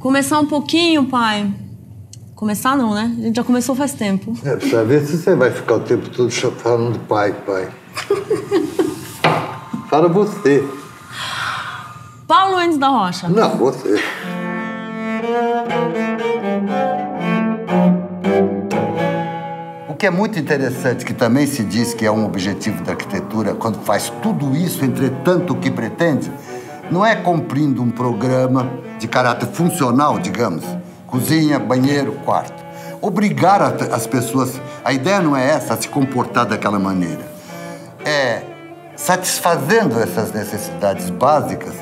Começar um pouquinho, pai. Começar não, né? A gente já começou faz tempo. É, precisa ver se você vai ficar o tempo todo falando pai, pai. Fala você. Paulo Mendes da Rocha. Não, você. O que é muito interessante, que também se diz que é um objetivo da arquitetura, quando faz tudo isso, entretanto, o que pretende, não é cumprindo um programa de caráter funcional, digamos, cozinha, banheiro, quarto. Obrigar as pessoas, a ideia não é essa, a se comportar daquela maneira. É satisfazendo essas necessidades básicas,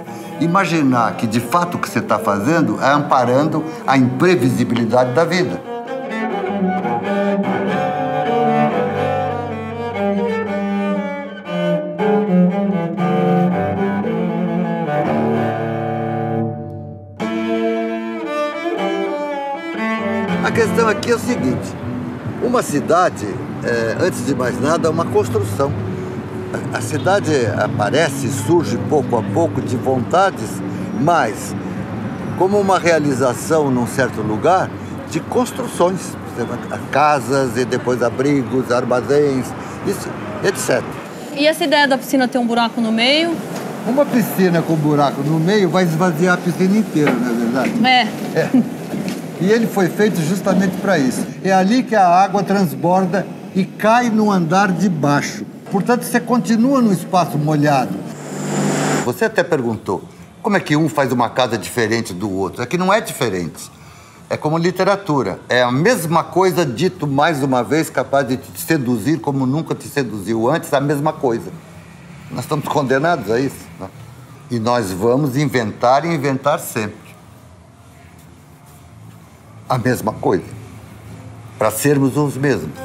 imaginar que de fato o que você está fazendo é amparando a imprevisibilidade da vida. A questão aqui é o seguinte: uma cidade, é, antes de mais nada, é uma construção. A cidade aparece, surge pouco a pouco de vontades, mas como uma realização num certo lugar de construções, casas e depois abrigos, armazéns, isso, etc. E essa ideia da piscina ter um buraco no meio? Uma piscina com buraco no meio vai esvaziar a piscina inteira, não é verdade? É. É. E ele foi feito justamente para isso. É ali que a água transborda e cai no andar de baixo. Portanto, você continua no espaço molhado. Você até perguntou como é que um faz uma casa diferente do outro. É que não é diferente. É como literatura. É a mesma coisa dito mais uma vez, capaz de te seduzir como nunca te seduziu antes, a mesma coisa. Nós estamos condenados a isso. Né? E nós vamos inventar e inventar sempre a mesma coisa, para sermos os mesmos.